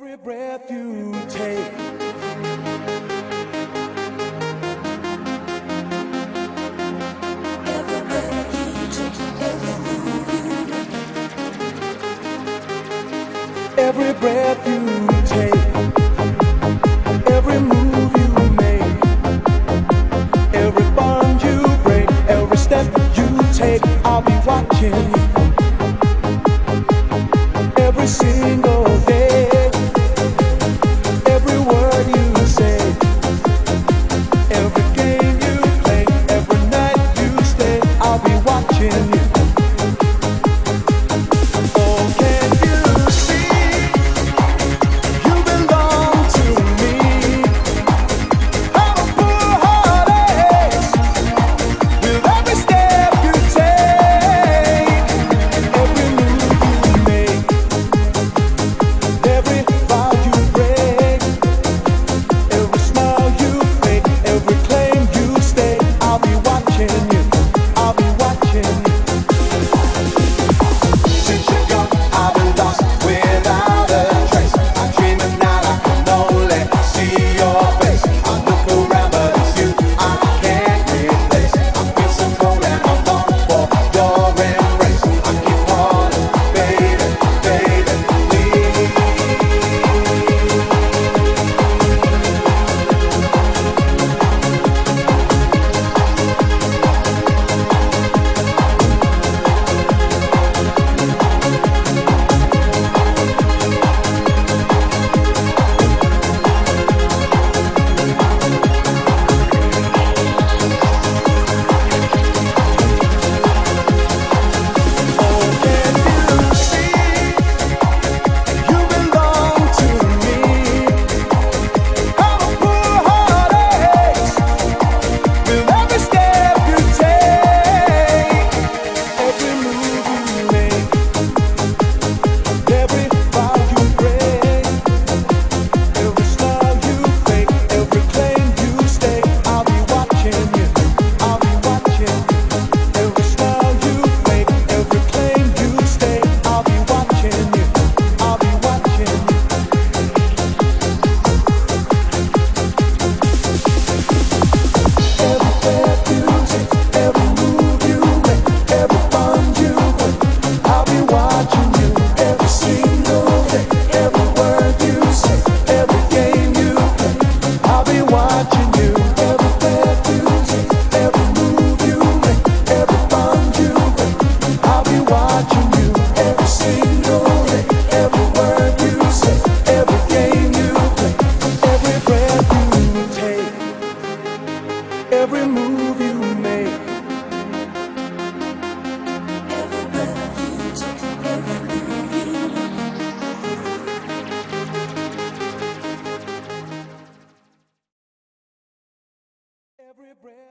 Every breath you take. Every breath you take, every move you make. Every bond you break, every step you take, I'll be watching every single. every breath.